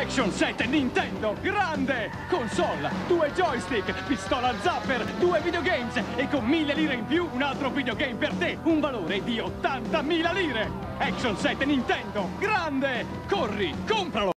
Action 7 Nintendo, grande! Console, due joystick, pistola zapper, due videogames e con mille lire in più un altro videogame per te, un valore di 80.000 lire! Action 7 Nintendo, grande! Corri, compralo!